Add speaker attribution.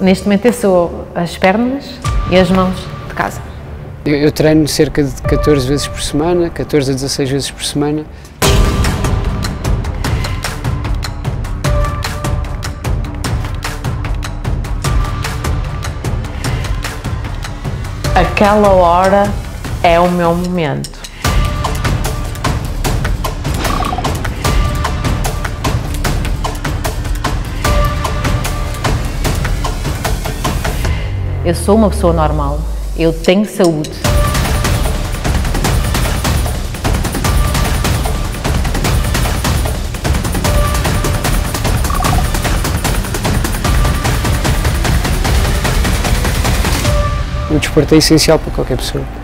Speaker 1: Neste momento eu sou as pernas e as mãos de casa.
Speaker 2: Eu, eu treino cerca de 14 vezes por semana, 14 a 16 vezes por semana.
Speaker 1: Aquela hora é o meu momento. Eu sou uma pessoa normal. Eu tenho saúde.
Speaker 2: O desporto é essencial para qualquer pessoa.